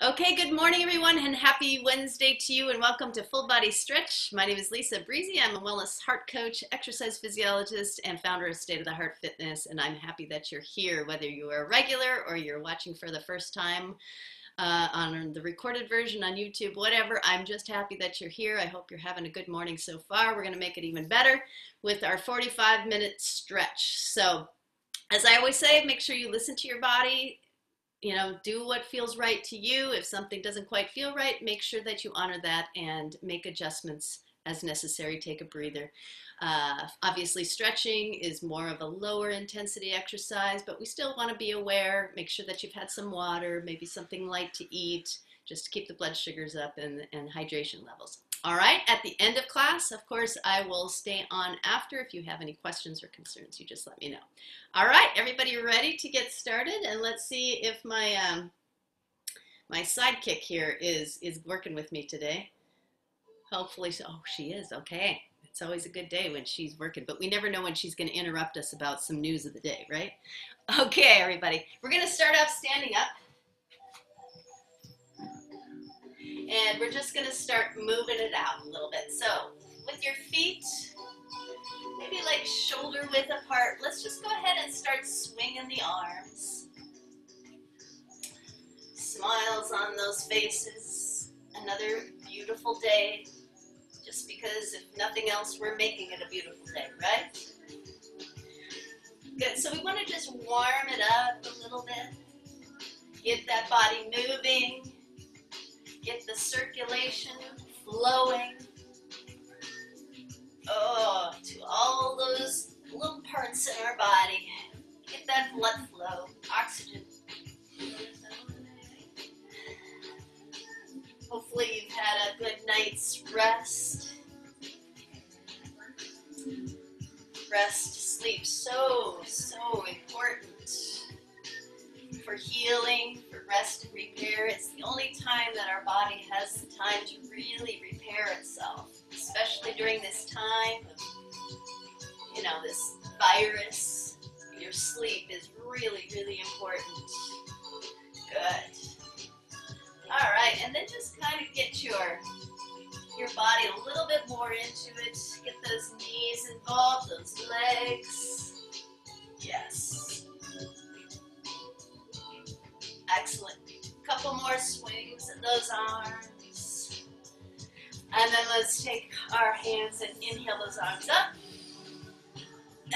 Okay, good morning, everyone, and happy Wednesday to you, and welcome to Full Body Stretch. My name is Lisa Brisse. I'm a wellness heart coach, exercise physiologist, and founder of State of the Heart Fitness. And I'm happy that you're here, whether you are a regular or you're watching for the first time uh, on the recorded version on YouTube, whatever. I'm just happy that you're here. I hope you're having a good morning so far. We're going to make it even better with our 45 minute stretch. So, as I always say, make sure you listen to your body you know, do what feels right to you. If something doesn't quite feel right, make sure that you honor that and make adjustments as necessary. Take a breather. Uh, obviously, stretching is more of a lower intensity exercise, but we still want to be aware. Make sure that you've had some water, maybe something light to eat, just to keep the blood sugars up and, and hydration levels. All right, at the end of class, of course, I will stay on after. If you have any questions or concerns, you just let me know. All right, everybody ready to get started? And let's see if my um, my sidekick here is is working with me today. Hopefully, so, oh, she is. Okay. It's always a good day when she's working, but we never know when she's going to interrupt us about some news of the day, right? Okay, everybody. We're going to start off standing up. And we're just gonna start moving it out a little bit. So with your feet, maybe like shoulder width apart, let's just go ahead and start swinging the arms. Smiles on those faces. Another beautiful day. Just because if nothing else, we're making it a beautiful day, right? Good, so we wanna just warm it up a little bit. Get that body moving Get the circulation flowing. Oh, to all those little parts in our body. Get that blood flow, oxygen. Hopefully you've had a good night's rest. Rest, sleep, so, so important for healing, rest and repair. It's the only time that our body has the time to really repair itself, especially during this time of, you know, this virus. Your sleep is really, really important. Good. All right, and then just kind of get your your body a little bit more into it. Get those knees involved, those legs. Yes. Excellent. Couple more swings of those arms. And then let's take our hands and inhale those arms up.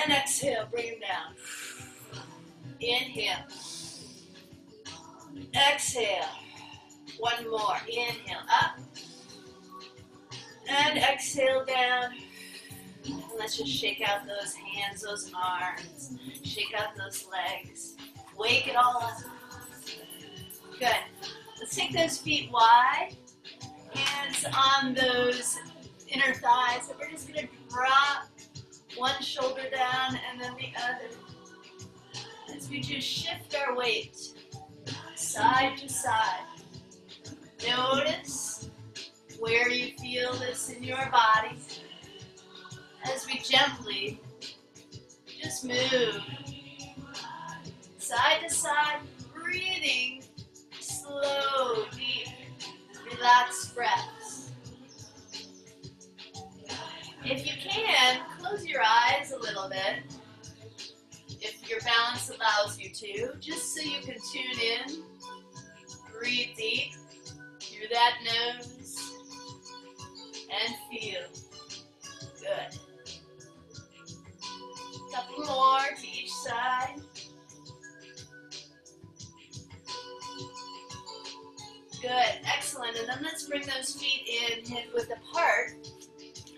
And exhale, bring them down. Inhale. Exhale. One more. Inhale up. And exhale down. And let's just shake out those hands, those arms. Shake out those legs. Wake it all up. Good. Let's take those feet wide. Hands on those inner thighs. So we're just going to drop one shoulder down and then the other. As we just shift our weight side to side. Notice where you feel this in your body as we gently just move side to side, breathing slow, deep, relaxed breaths. If you can, close your eyes a little bit, if your balance allows you to, just so you can tune in. Breathe deep through that nose and feel good. Couple more to each side. Good, excellent. And then let's bring those feet in hip width apart.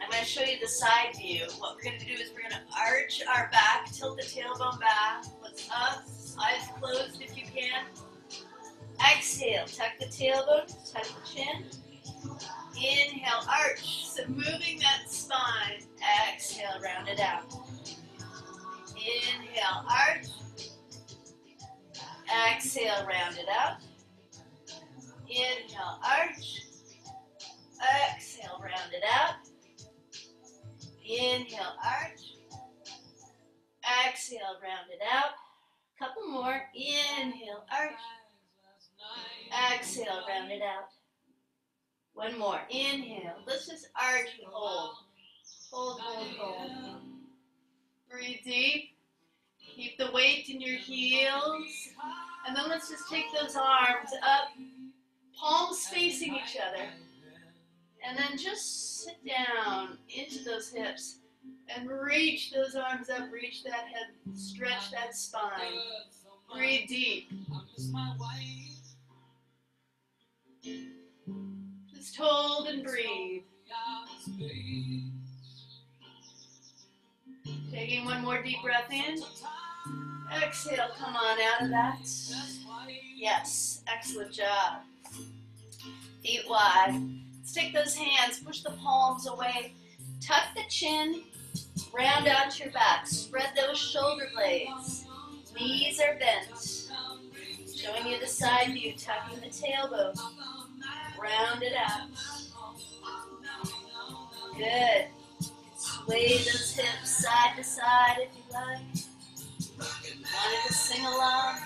I'm going to show you the side view. What we're going to do is we're going to arch our back, tilt the tailbone back, look up, eyes closed if you can. Exhale, tuck the tailbone, tuck the chin. Inhale, arch. So moving that spine. Exhale, round it out. Inhale, arch. Exhale, round it out. Inhale, arch. Exhale, round it out. Inhale, arch. Exhale, round it out. Couple more. Inhale, arch. Exhale, round it out. One more. Inhale. Let's just arch and hold. Hold, hold, hold. Breathe deep. Keep the weight in your heels. And then let's just take those arms up, palms facing each other. And then just sit down into those hips and reach those arms up, reach that head, stretch that spine. Breathe deep. Just hold and breathe. Taking one more deep breath in. Exhale, come on out of that. Yes, excellent job. Feet wide. Let's those hands, push the palms away. Tuck the chin, round out your back. Spread those shoulder blades. Knees are bent. Showing you the side view, tucking the tailbone. Round it out. Good. Sway those hips side to side if you like. Wanted to sing along?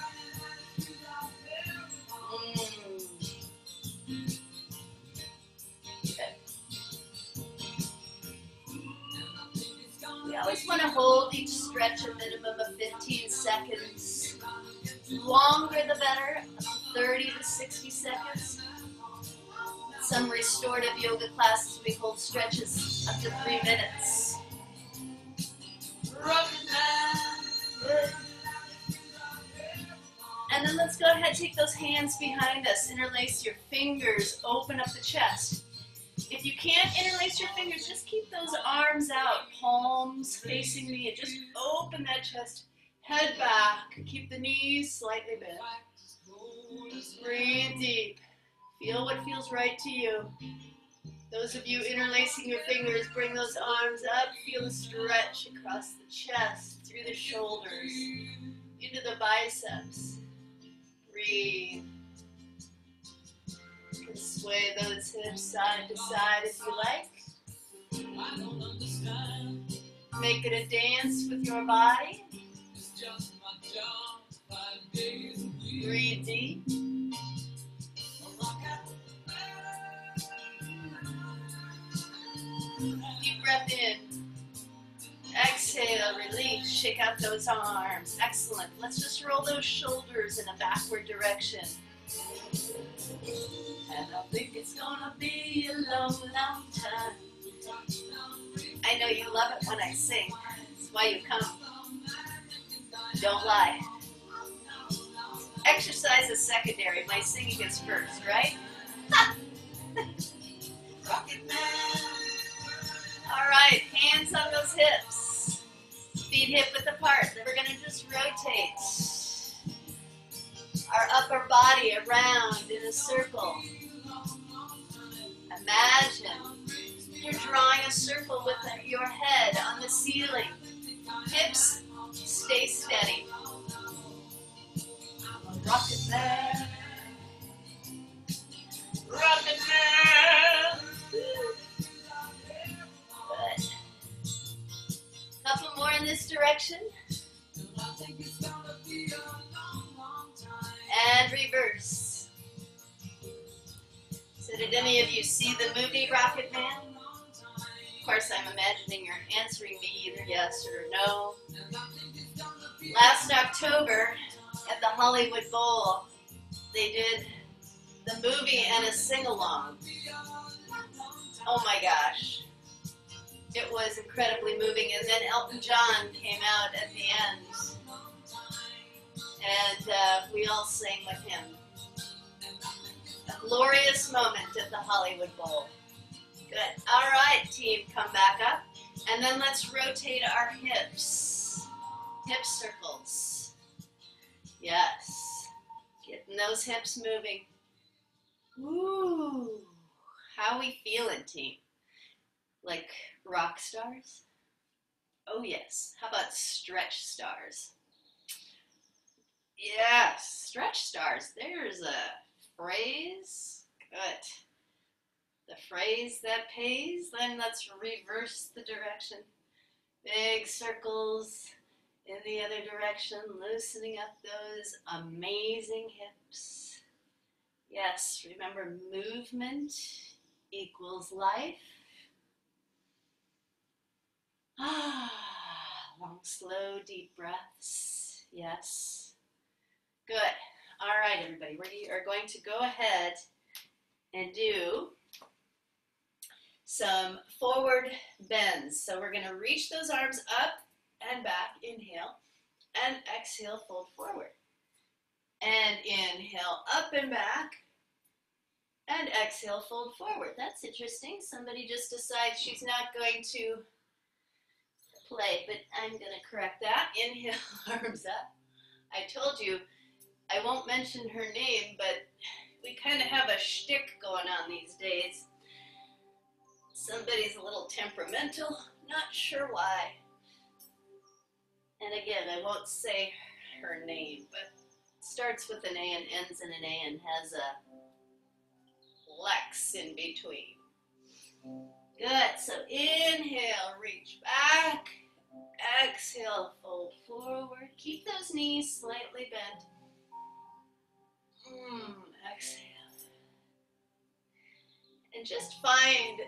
We always want to hold each stretch a minimum of 15 seconds. Longer the better, 30 to 60 seconds. Some restorative yoga classes we hold stretches up to three minutes. And then let's go ahead, take those hands behind us, interlace your fingers, open up the chest. If you can't interlace your fingers, just keep those arms out, palms facing me, just open that chest. Head back, keep the knees slightly bent. Just Breathe deep. Feel what feels right to you. Those of you interlacing your fingers, bring those arms up. Feel the stretch across the chest, through the shoulders, into the biceps. Breathe. Sway those hips side to side if you like. Make it a dance with your body. Breathe deep. Deep breath in. Exhale, release, shake out those arms. Excellent. Let's just roll those shoulders in a backward direction. And I think it's gonna be a long, long time. I know you love it when I sing. That's why you come. Don't lie. Exercise is secondary. My singing is first, right? All right, hands on those hips. Feet hip width apart. Then we're going to just rotate our upper body around in a circle. Imagine you're drawing a circle with your head on the ceiling. Hips stay steady. Rocket man. Rocket man. Hollywood Bowl, they did the movie and a sing-along. Oh my gosh. It was incredibly moving. And then Elton John came out at the end. And uh, we all sang with him. A glorious moment at the Hollywood Bowl. Good. All right, team, come back up. And then let's rotate our hips. Hip circles. Yes. Getting those hips moving. Woo. How we feeling, team? Like rock stars? Oh yes. How about stretch stars? Yes, stretch stars. There's a phrase. Good. The phrase that pays. Then let's reverse the direction. Big circles in the other direction, loosening up those amazing hips. Yes, remember movement equals life. Ah, long, slow, deep breaths. Yes. Good. All right, everybody, we are going to go ahead and do some forward bends. So we're going to reach those arms up and back. Inhale and exhale, fold forward. And inhale up and back. And exhale, fold forward. That's interesting. Somebody just decides she's not going to play, but I'm going to correct that. Inhale, arms up. I told you I won't mention her name, but we kind of have a shtick going on these days. Somebody's a little temperamental, not sure why. And again, I won't say her name, but starts with an A and ends in an A and has a Lex in between. Good. So inhale, reach back. Exhale, fold forward. Keep those knees slightly bent. Mm, exhale. And just find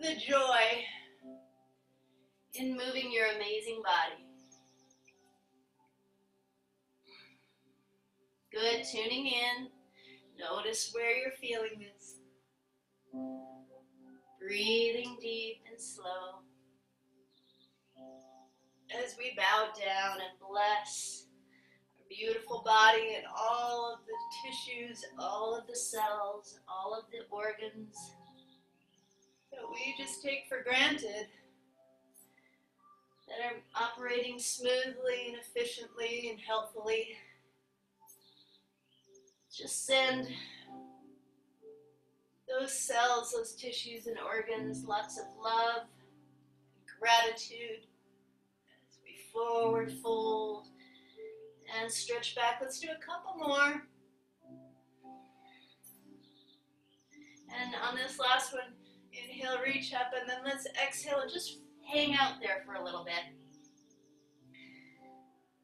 the joy in moving your amazing body. Good, tuning in. Notice where you're feeling this. Breathing deep and slow. As we bow down and bless our beautiful body and all of the tissues, all of the cells, all of the organs that we just take for granted that are operating smoothly and efficiently and healthfully. Just send those cells, those tissues and organs lots of love, gratitude as we forward fold and stretch back. Let's do a couple more. And on this last one, inhale, reach up, and then let's exhale and just hang out there for a little bit.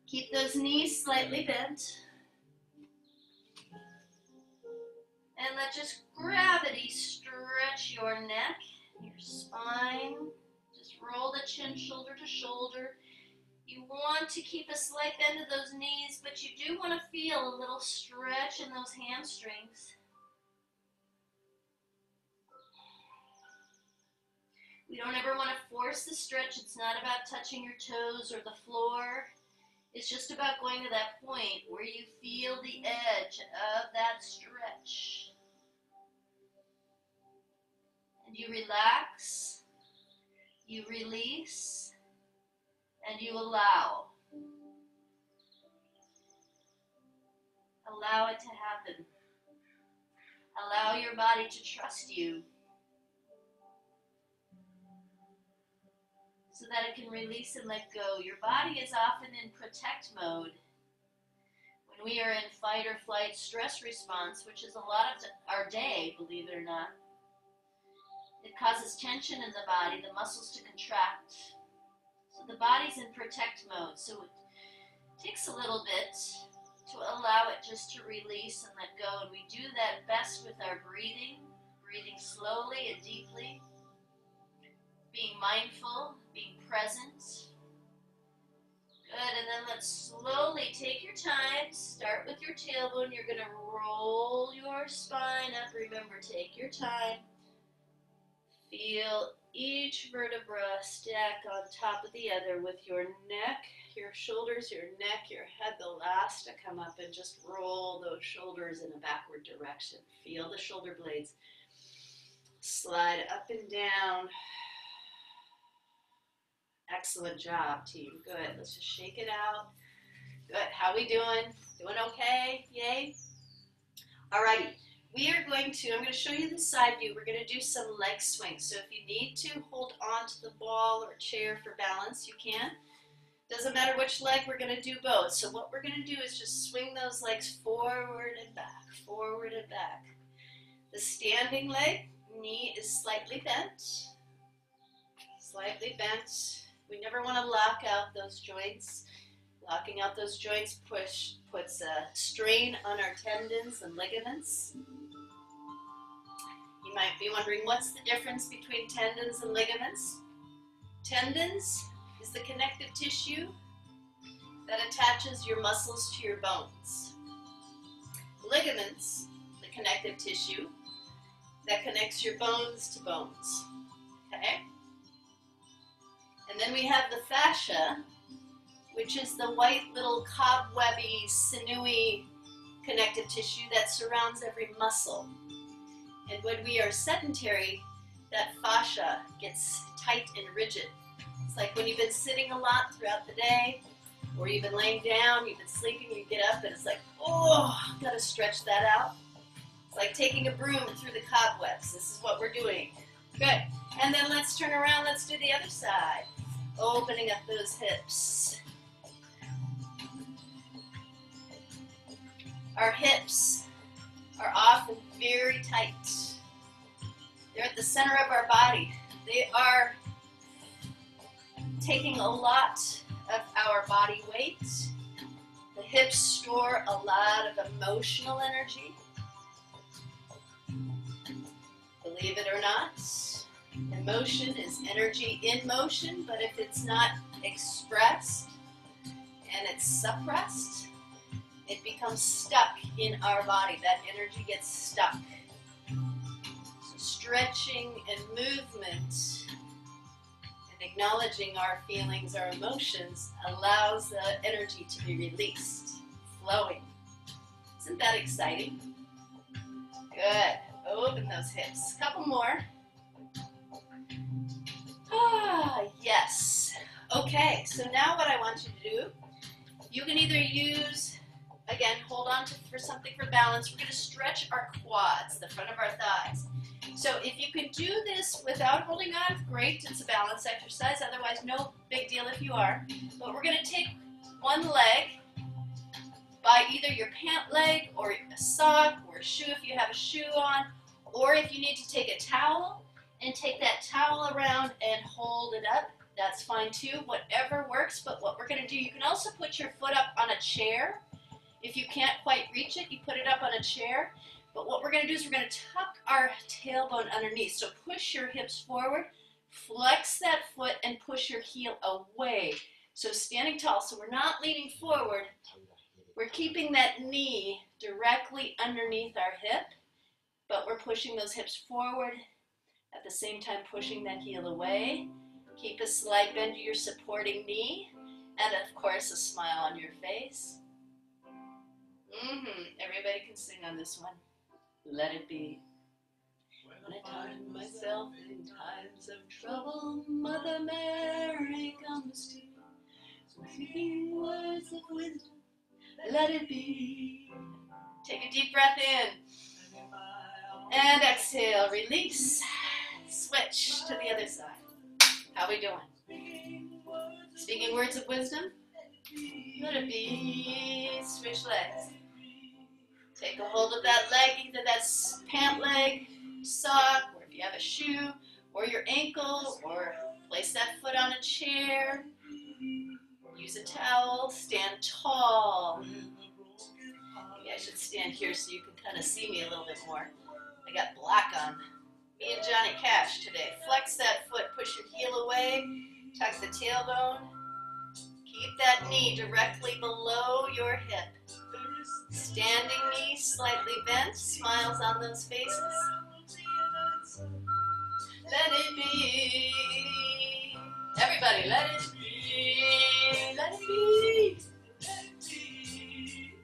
Keep those knees slightly bent. And let just gravity stretch your neck, your spine. Just roll the chin shoulder to shoulder. You want to keep a slight bend of those knees, but you do want to feel a little stretch in those hamstrings. We don't ever want to force the stretch. It's not about touching your toes or the floor. It's just about going to that point where you feel the edge of that stretch. And you relax, you release, and you allow. Allow it to happen. Allow your body to trust you. So that it can release and let go. Your body is often in protect mode. When we are in fight or flight stress response, which is a lot of our day, believe it or not, it causes tension in the body, the muscles to contract. So the body's in protect mode. So it takes a little bit to allow it just to release and let go. And we do that best with our breathing, breathing slowly and deeply being mindful, being present. Good, and then let's slowly take your time. Start with your tailbone. You're going to roll your spine up. Remember, take your time. Feel each vertebra stack on top of the other with your neck, your shoulders, your neck, your head, the last to come up, and just roll those shoulders in a backward direction. Feel the shoulder blades slide up and down. Excellent job, team. Good. Let's just shake it out. Good. How we doing? Doing okay? Yay? Alrighty. We are going to, I'm going to show you the side view. We're going to do some leg swings. So if you need to hold on to the ball or chair for balance, you can. Doesn't matter which leg, we're going to do both. So what we're going to do is just swing those legs forward and back, forward and back. The standing leg, knee is slightly bent, slightly bent. We never want to lock out those joints. Locking out those joints push puts a strain on our tendons and ligaments. You might be wondering what's the difference between tendons and ligaments? Tendons is the connective tissue that attaches your muscles to your bones. Ligaments, the connective tissue that connects your bones to bones. Okay? And then we have the fascia, which is the white little cobwebby, sinewy connective tissue that surrounds every muscle. And when we are sedentary, that fascia gets tight and rigid. It's like when you've been sitting a lot throughout the day, or you've been laying down, you've been sleeping, you get up, and it's like, oh, gotta stretch that out. It's like taking a broom through the cobwebs. This is what we're doing. Good. And then let's turn around, let's do the other side. Opening up those hips. Our hips are often very tight. They're at the center of our body. They are taking a lot of our body weight. The hips store a lot of emotional energy. Believe it or not, emotion is energy in motion, but if it's not expressed and it's suppressed, it becomes stuck in our body. That energy gets stuck. So stretching and movement and acknowledging our feelings, our emotions, allows the energy to be released, flowing. Isn't that exciting? Good. Open those hips. A couple more. Ah, yes. Okay, so now what I want you to do, you can either use Again, hold on to, for something for balance. We're going to stretch our quads, the front of our thighs. So if you can do this without holding on, great, it's a balance exercise. Otherwise, no big deal if you are. But we're going to take one leg by either your pant leg or a sock or a shoe if you have a shoe on, or if you need to take a towel and take that towel around and hold it up. That's fine too, whatever works. But what we're going to do, you can also put your foot up on a chair if you can't quite reach it, you put it up on a chair. But what we're going to do is we're going to tuck our tailbone underneath. So push your hips forward, flex that foot, and push your heel away. So standing tall. So we're not leaning forward. We're keeping that knee directly underneath our hip, but we're pushing those hips forward at the same time pushing that heel away. Keep a slight bend to your supporting knee, and of course a smile on your face. Mm-hmm. Everybody can sing on this one. Let it be. When I find myself in times of trouble, Mother Mary comes to me, speaking words of wisdom. Let it be. Take a deep breath in. And exhale, release. Switch to the other side. How we doing? Speaking words of wisdom. Let it be. Switch legs. Take a hold of that leg, either that pant leg, sock, or if you have a shoe, or your ankle, or place that foot on a chair. Use a towel, stand tall. Maybe I should stand here so you can kind of see me a little bit more. I got black on. Me and Johnny Cash today. Flex that foot, push your heel away, tuck the tailbone. Keep that knee directly below your hip. Standing knee slightly bent, smiles on those faces. Let it be. Everybody, let it be. Let it be.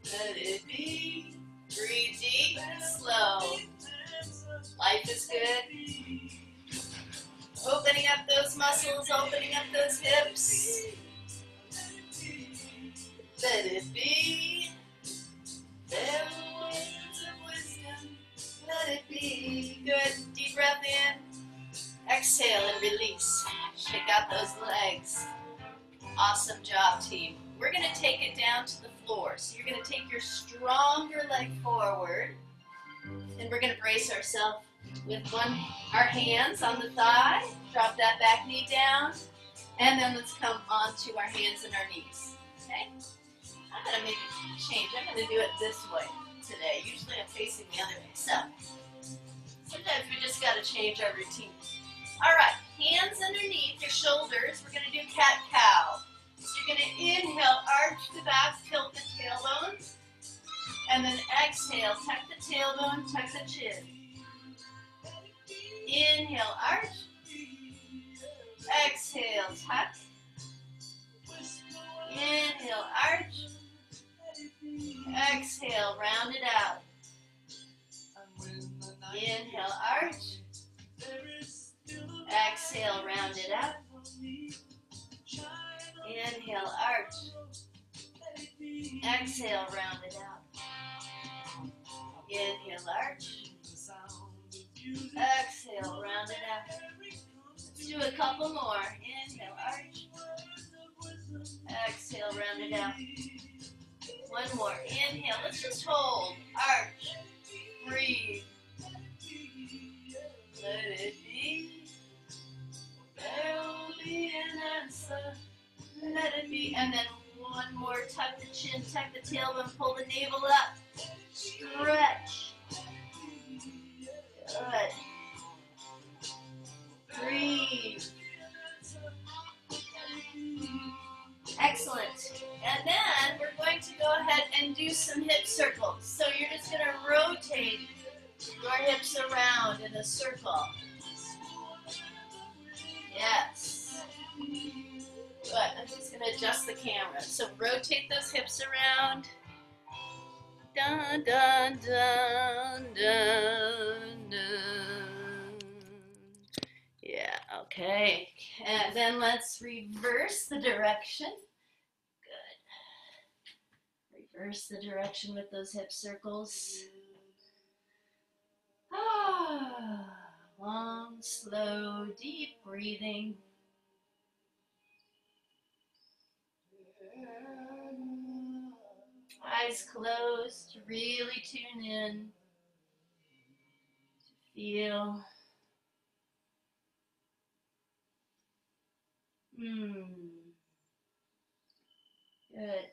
Let it be. Breathe deep and slow. Life is good. Opening up those muscles, opening up those hips. Let it be. There words of wisdom, let it be. Good. Deep breath in. Exhale and release. Shake out those legs. Awesome job, team. We're going to take it down to the floor. So you're going to take your stronger leg forward. And we're going to brace ourselves with one, our hands on the thigh. Drop that back knee down. And then let's come onto our hands and our knees. Okay? I'm going to make a change. I'm going to do it this way today. Usually I'm facing the other way. So, sometimes we just got to change our routine. All right, hands underneath your shoulders. We're going to do cat-cow. So you're going to inhale, arch the back, tilt the tailbone. And then exhale, tuck the tailbone, tuck the chin. Inhale, arch. Exhale, tuck. Inhale, arch. Exhale, round it out. Inhale, arch. Exhale, round it out. Inhale, arch. Exhale, round it out. Inhale, arch. Exhale, round it out. Let's do a couple more. Inhale, arch. Exhale, round it out. One more. Inhale. Let's just hold. Arch. Breathe. Let it be. There'll be an answer. Let it be. And then one more. Tuck the chin, tuck the tailbone, pull the navel up. Stretch. Good. Breathe. Excellent. And then we're going to go ahead and do some hip circles. So you're just going to rotate your hips around in a circle. Yes. Good. I'm just going to adjust the camera. So rotate those hips around. Yeah, okay. And then let's reverse the direction. Good. Reverse the direction with those hip circles. Ah, long, slow, deep breathing. Eyes closed, really tune in to feel. Hmm. Good.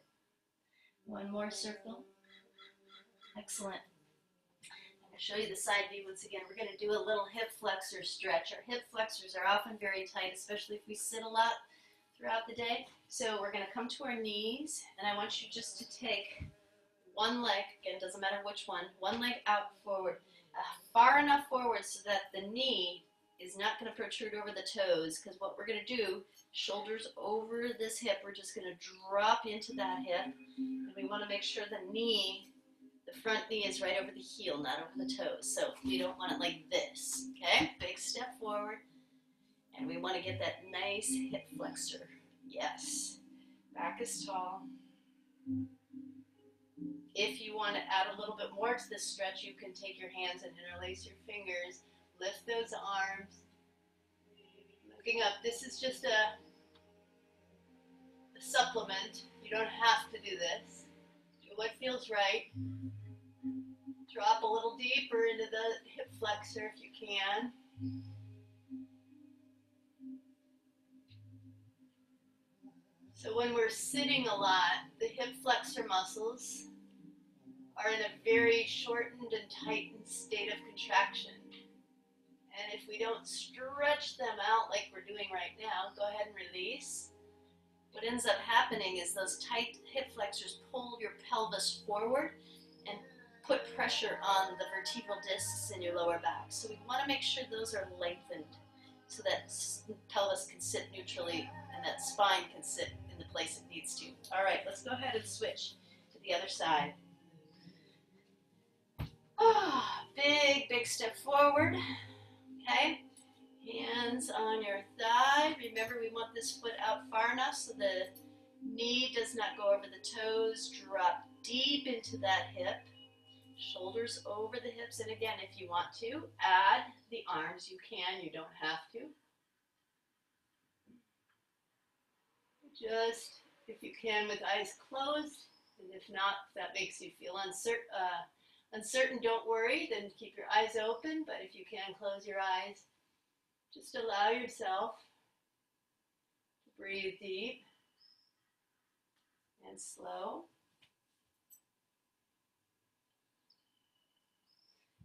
One more circle. Excellent. I'm going to show you the side view once again. We're going to do a little hip flexor stretch. Our hip flexors are often very tight, especially if we sit a lot throughout the day. So we're going to come to our knees, and I want you just to take one leg, again, doesn't matter which one, one leg out forward, uh, far enough forward so that the knee is not going to protrude over the toes, because what we're going to do, shoulders over this hip, we're just going to drop into that hip, and we want to make sure the knee, the front knee is right over the heel, not over the toes. So we don't want it like this, okay? Big step forward, and we want to get that nice hip flexor. Yes. Back is tall. If you want to add a little bit more to this stretch, you can take your hands and interlace your fingers. Lift those arms. Looking up. This is just a, a supplement. You don't have to do this. Do what feels right. Drop a little deeper into the hip flexor if you can. So when we're sitting a lot, the hip flexor muscles are in a very shortened and tightened state of contraction. And if we don't stretch them out like we're doing right now, go ahead and release. What ends up happening is those tight hip flexors pull your pelvis forward and put pressure on the vertebral discs in your lower back. So we want to make sure those are lengthened so that pelvis can sit neutrally and that spine can sit the place it needs to. All right, let's go ahead and switch to the other side. Ah, big, big step forward. Okay, hands on your thigh. Remember, we want this foot out far enough so the knee does not go over the toes. Drop deep into that hip. Shoulders over the hips. And again, if you want to, add the arms. You can, you don't have to. Just, if you can, with eyes closed. And if not, if that makes you feel uncertain, uh, uncertain, don't worry. Then keep your eyes open. But if you can, close your eyes. Just allow yourself to breathe deep and slow.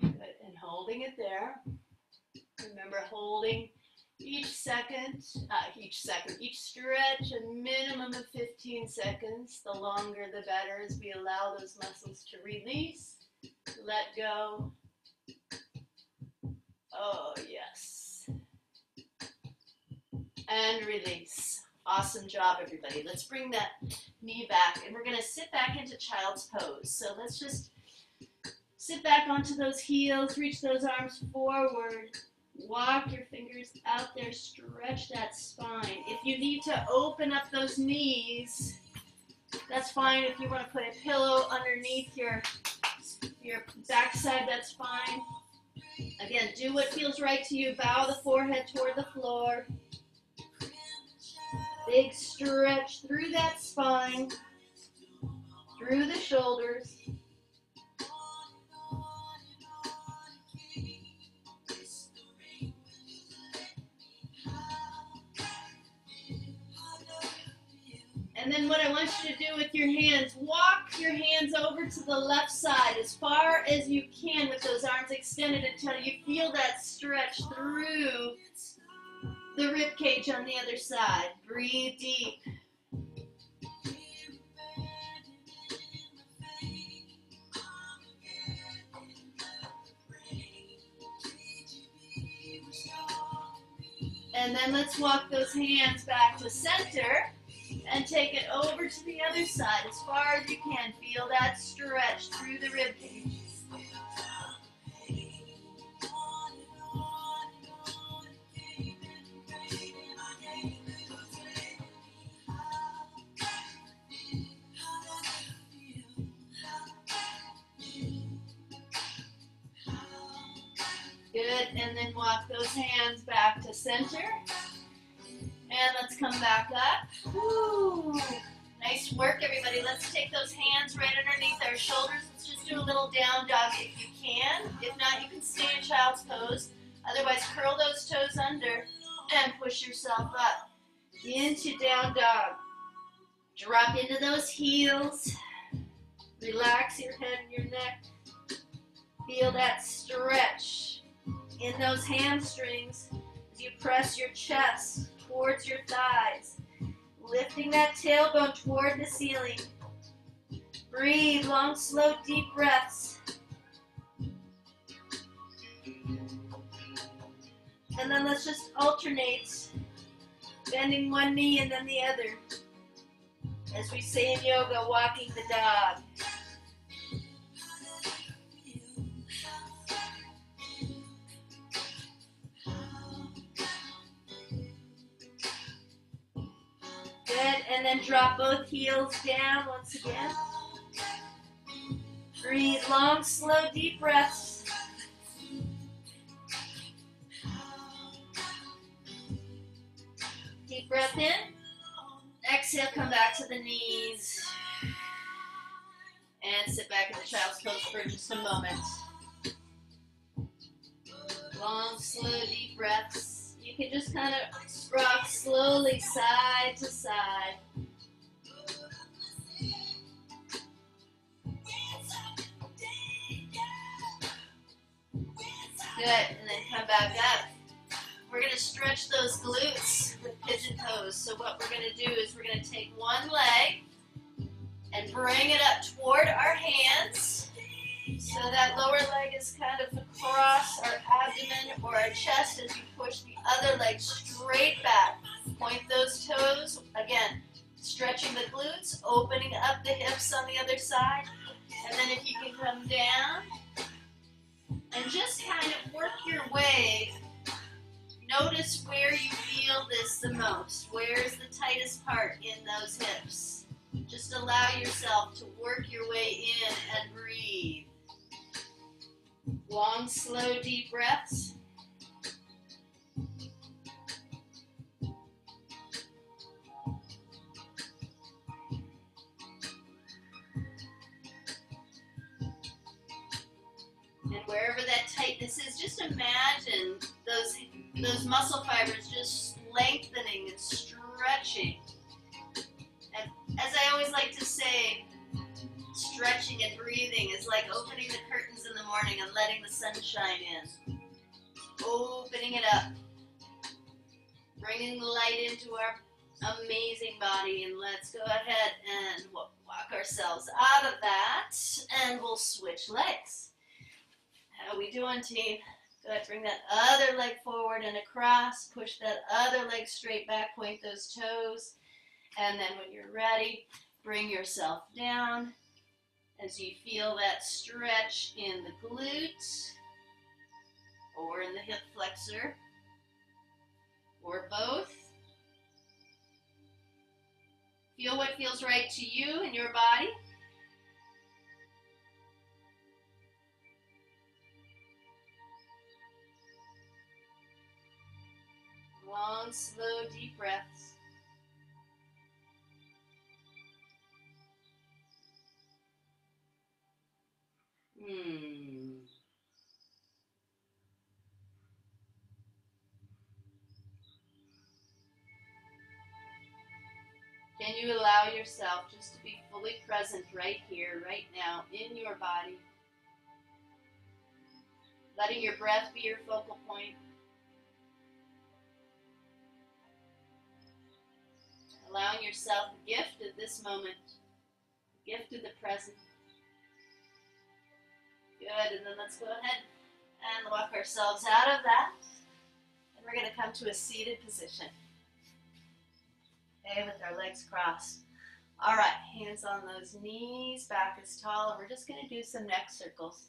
Good. And holding it there. Remember holding each second, uh, each second, each stretch a minimum of 15 seconds. The longer the better as we allow those muscles to release, let go. Oh, yes. And release. Awesome job, everybody. Let's bring that knee back and we're going to sit back into child's pose. So let's just sit back onto those heels, reach those arms forward. Walk your fingers out there, stretch that spine. If you need to open up those knees, that's fine. If you want to put a pillow underneath your your backside, that's fine. Again, do what feels right to you. Bow the forehead toward the floor. Big stretch through that spine, through the shoulders. And then what I want you to do with your hands, walk your hands over to the left side as far as you can with those arms extended until you feel that stretch through the rib cage on the other side. Breathe deep. And then let's walk those hands back to center and take it over to the other side as far as you can. Feel that stretch through the rib cage. Good, and then walk those hands back to center. And let's come back up. Woo. Nice work, everybody. Let's take those hands right underneath our shoulders. Let's just do a little down dog if you can. If not, you can stay in child's pose. Otherwise, curl those toes under and push yourself up into down dog. Drop into those heels. Relax your head and your neck. Feel that stretch in those hamstrings as you press your chest towards your thighs, lifting that tailbone toward the ceiling. Breathe long, slow, deep breaths. And then let's just alternate, bending one knee and then the other. As we say in yoga, walking the dog. Good, and then drop both heels down once again. Breathe long, slow, deep breaths. Deep breath in. Exhale, come back to the knees. And sit back in the child's pose for just a moment. Long, slow, deep breaths. You can just kind of rock slowly side to side. Good, and then come back up. We're going to stretch those glutes with pigeon pose. So what we're going to do is we're going to take one leg and bring it up toward our hands. So that lower leg is kind of across our abdomen or our chest as you push the other leg straight back. Point those toes. Again, stretching the glutes, opening up the hips on the other side. And then if you can come down and just kind of work your way. Notice where you feel this the most. Where's the tightest part in those hips? Just allow yourself to work your way in and breathe. Long, slow, deep breaths. And wherever that tightness is, just imagine those those muscle fibers just lengthening and stretching. And as I always like to say, stretching and breathing is like opening the curtains in the morning and letting the sun shine in. Opening it up. Bringing the light into our amazing body. And let's go ahead and walk ourselves out of that. And we'll switch legs. How we doing, team? Good. Bring that other leg forward and across. Push that other leg straight back. Point those toes. And then when you're ready, bring yourself down as you feel that stretch in the glutes or in the hip flexor or both. Feel what feels right to you and your body. Long, slow, deep breaths. Hmm. Can you allow yourself just to be fully present right here, right now, in your body? Letting your breath be your focal point. Allowing yourself the gift of this moment, the gift of the present. Good, and then let's go ahead and walk ourselves out of that. And we're going to come to a seated position. Okay, with our legs crossed. All right, hands on those knees, back as tall, and we're just going to do some neck circles.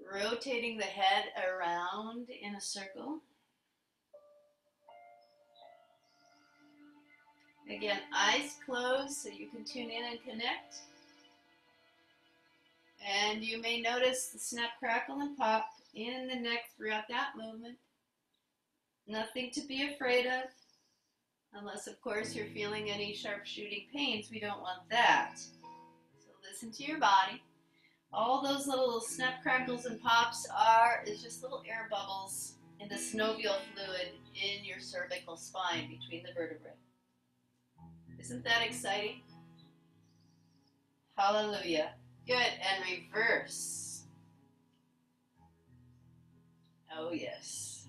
Rotating the head around in a circle. Again, eyes closed so you can tune in and connect. And you may notice the snap, crackle, and pop in the neck throughout that movement. Nothing to be afraid of. Unless, of course, you're feeling any sharp shooting pains. We don't want that. So listen to your body. All those little snap, crackles, and pops are is just little air bubbles in the synovial fluid in your cervical spine between the vertebrae. Isn't that exciting? Hallelujah. Good. And reverse. Oh, yes.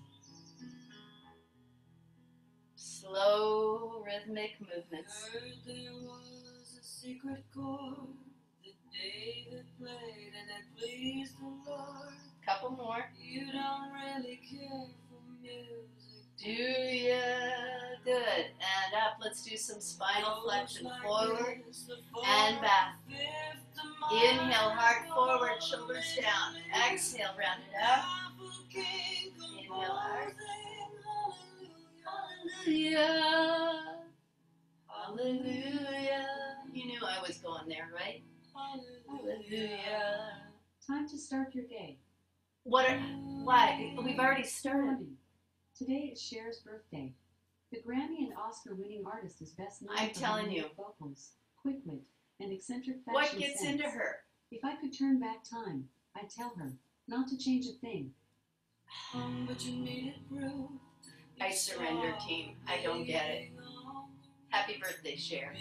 Slow, rhythmic movements. There was a secret chord that David played and it pleased the Lord. Couple more. You don't really care for music. Do ya? Good. And up. Let's do some spinal flexion forward and back. Inhale, heart forward, shoulders down. Exhale, round it up. Inhale, heart. Hallelujah. Hallelujah. You knew I was going there, right? Hallelujah. Time to start your day. What are, why? We've already started. Today is Cher's birthday. The Grammy and Oscar winning artist is best known I'm for telling you. vocals, quick wit, and eccentric fashion What gets sense. into her? If I could turn back time, I'd tell her not to change a thing. Um, but you needed proof. I surrender, team. I don't get it. Happy birthday, Cher.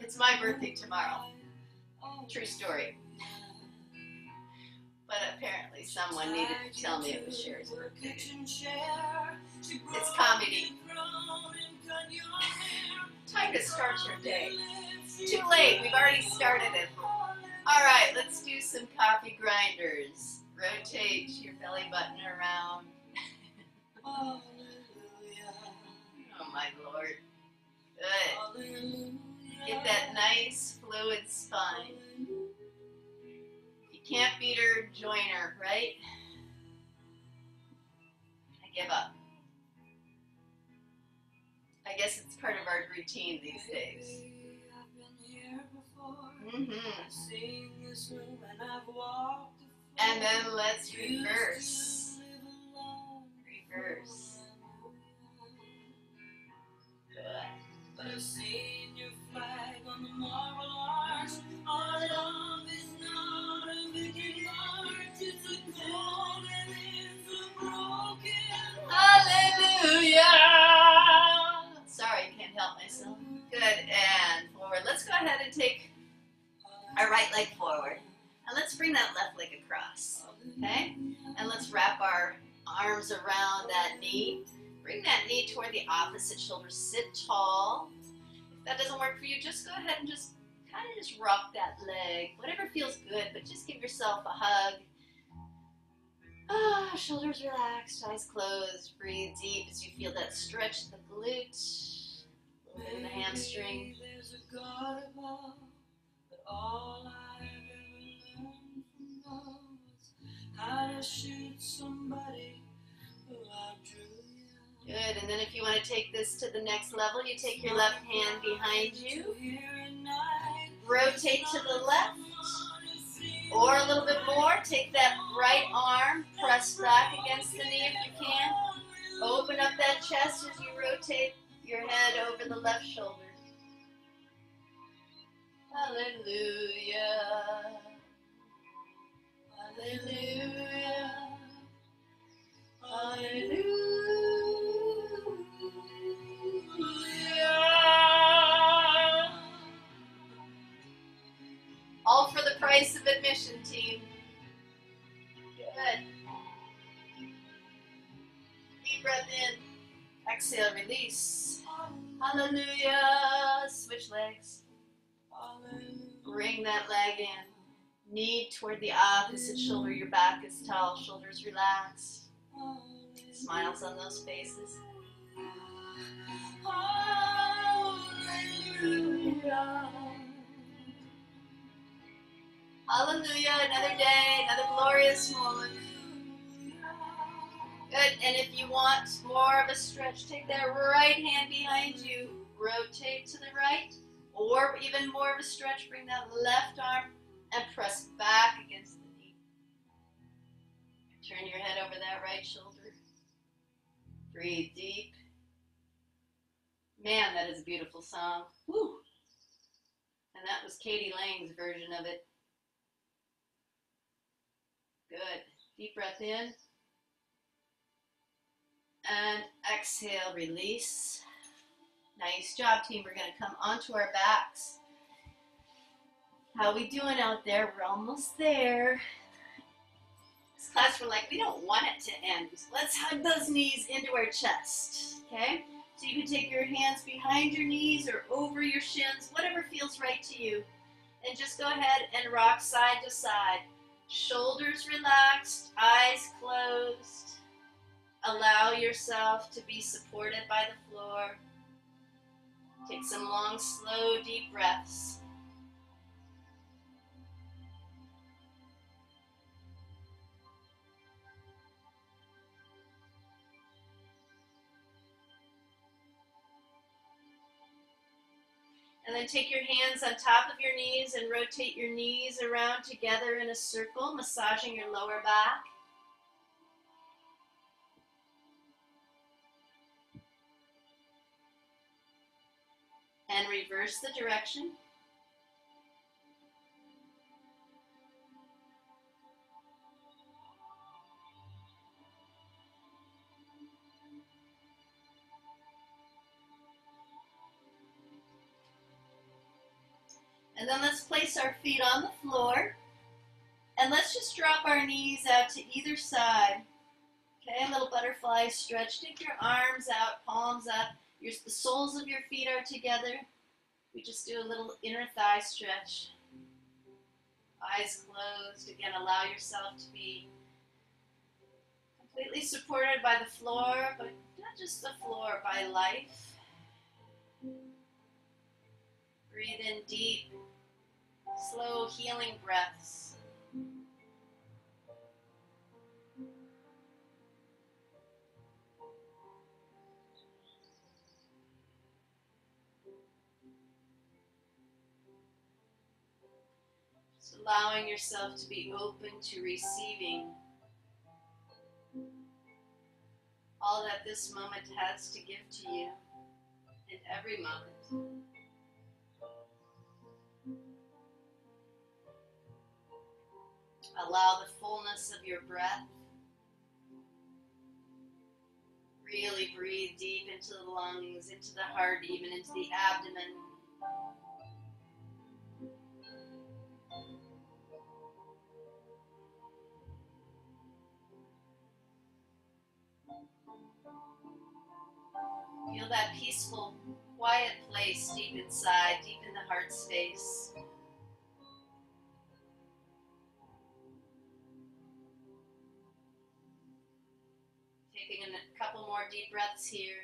It's my birthday tomorrow. True story. But apparently someone needed to tell me it was Cher's birthday. It's comedy. Time to start your day. Too late. We've already started it. All right, let's do some coffee grinders. Rotate your belly button around. Oh my lord. Good. Get that nice fluid spine. You can't beat her, join her, right? I give up. I guess it's part of our routine these days. Mm-hmm. And then let's reverse. Reverse. Good. Good. And forward. Let's go ahead and take our right leg forward. And let's bring that left leg across. Okay? And let's wrap our arms around that knee. Bring that knee toward the opposite shoulder. Sit tall. If that doesn't work for you, just go ahead and just kind of just rock that leg. Whatever feels good, but just give yourself a hug. Ah, shoulders relaxed, eyes closed. Breathe deep as you feel that stretch in the glute, in the hamstring. Good, and then if you want to take this to the next level, you take your left hand behind you, rotate to the left, or a little bit more, take that right arm, press back against the knee if you can. Open up that chest as you rotate your head over the left shoulder. Hallelujah. Hallelujah. Hallelujah. All for the price of admission, team. Good. Deep breath in. Exhale, release. Hallelujah. Switch legs. Bring that leg in. Knee toward the opposite shoulder. Your back is tall. Shoulders relaxed. Smiles on those faces. Hallelujah. Another day, another glorious moment. Good. And if you want more of a stretch, take that right hand behind you, rotate to the right, or even more of a stretch, bring that left arm and press back against the knee. Turn your head over that right shoulder. Breathe deep. Man, that is a beautiful song. Woo! And that was k.d. lang's version of it. Good. Deep breath in. And exhale, release. Nice job, team. We're going to come onto our backs. How we doing out there? We're almost there. This class, we're like, we don't want it to end. Let's hug those knees into our chest. Okay? So you can take your hands behind your knees or over your shins, whatever feels right to you. And just go ahead and rock side to side. Shoulders relaxed, eyes closed. Allow yourself to be supported by the floor. Take some long, slow, deep breaths. And then take your hands on top of your knees and rotate your knees around together in a circle, massaging your lower back. And reverse the direction. And then let's place our feet on the floor. And let's just drop our knees out to either side. Okay, a little butterfly stretch. Take your arms out, palms up. Your, the soles of your feet are together. We just do a little inner thigh stretch. Eyes closed. Again, allow yourself to be completely supported by the floor, but not just the floor, by life. Breathe in deep, slow, healing breaths. Allowing yourself to be open to receiving all that this moment has to give to you in every moment. Allow the fullness of your breath. Really breathe deep into the lungs, into the heart, even into the abdomen. That peaceful, quiet place deep inside, deep in the heart space. Taking a couple more deep breaths here.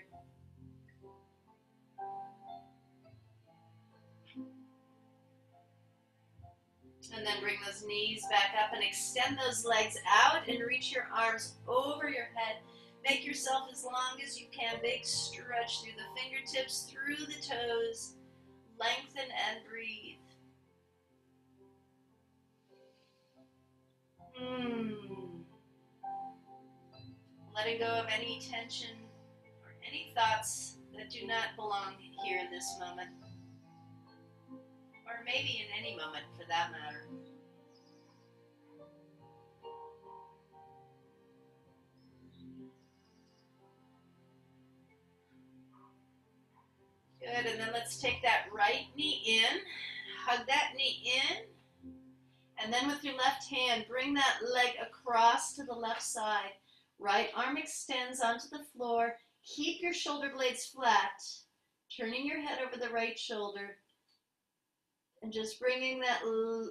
And then bring those knees back up and extend those legs out and reach your arms over your head. Make yourself as long as you can. Big stretch through the fingertips, through the toes. Lengthen and breathe. Hmm. Letting go of any tension or any thoughts that do not belong here in this moment or maybe in any moment for that matter. Good, and then let's take that right knee in, hug that knee in, and then with your left hand, bring that leg across to the left side. Right arm extends onto the floor. Keep your shoulder blades flat, turning your head over the right shoulder and just bringing that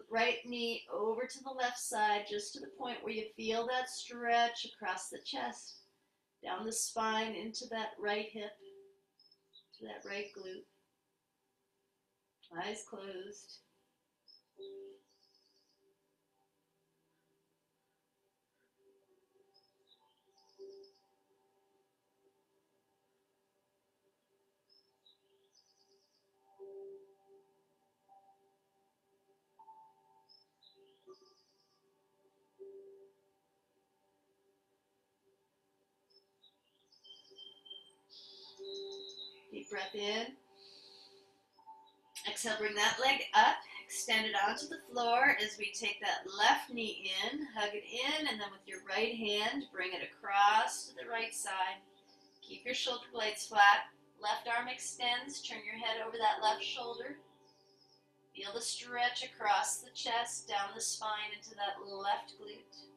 right knee over to the left side, just to the point where you feel that stretch across the chest, down the spine, into that right hip, to that right glute. Eyes closed. In. Exhale, bring that leg up, extend it onto the floor as we take that left knee in, hug it in, and then with your right hand, bring it across to the right side. Keep your shoulder blades flat. Left arm extends, turn your head over that left shoulder. Feel the stretch across the chest, down the spine, into that left glute.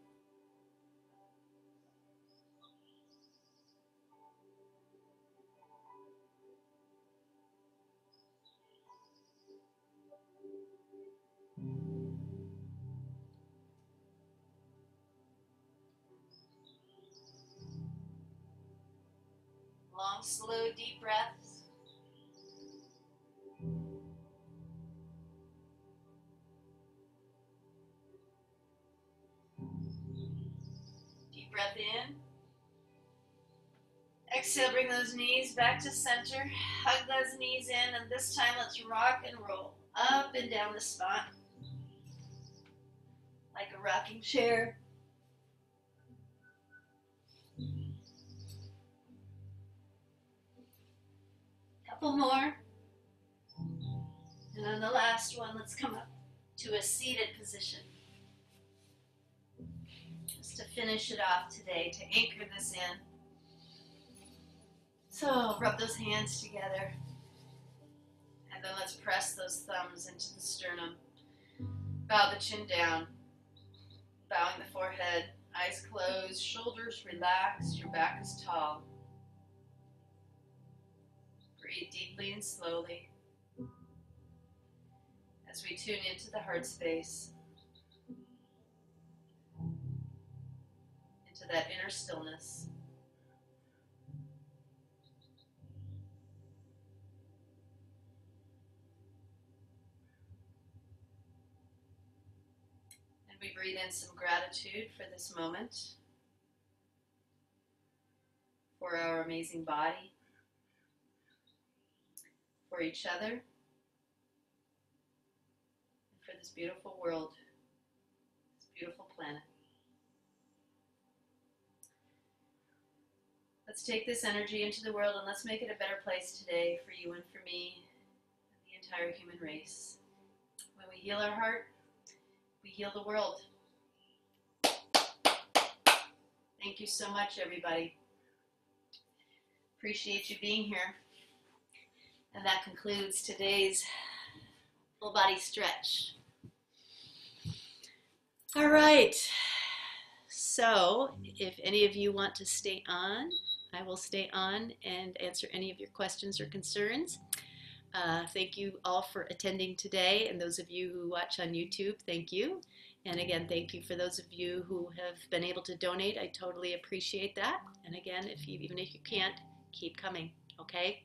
Long, slow, deep breaths. Deep breath in. Exhale, bring those knees back to center. Hug those knees in, and this time let's rock and roll up and down the spine like a rocking chair. Couple more. And on the last one, let's come up to a seated position. Just to finish it off today, to anchor this in. So rub those hands together. And then let's press those thumbs into the sternum. Bow the chin down. Bowing the forehead, eyes closed, shoulders relaxed, your back is tall. Breathe deeply and slowly as we tune into the heart space, into that inner stillness. And we breathe in some gratitude for this moment, for our amazing body, for each other, and for this beautiful world, this beautiful planet. Let's take this energy into the world and let's make it a better place today for you and for me and the entire human race. When we heal our heart, we heal the world. Thank you so much, everybody. Appreciate you being here. And that concludes today's full body stretch. All right. So, if any of you want to stay on I will stay on and answer any of your questions or concerns. Uh, thank you all for attending today, and those of you who watch on YouTube, thank you. And again, thank you for those of you who have been able to donate. I totally appreciate that. And again, if you even if you can't, keep coming. Okay.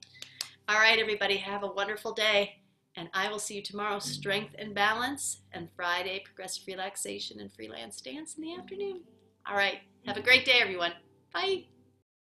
All right, everybody, have a wonderful day. And I will see you tomorrow, strength and balance, and Friday, progressive relaxation and freelance dance in the afternoon. All right. Have a great day, everyone. Bye.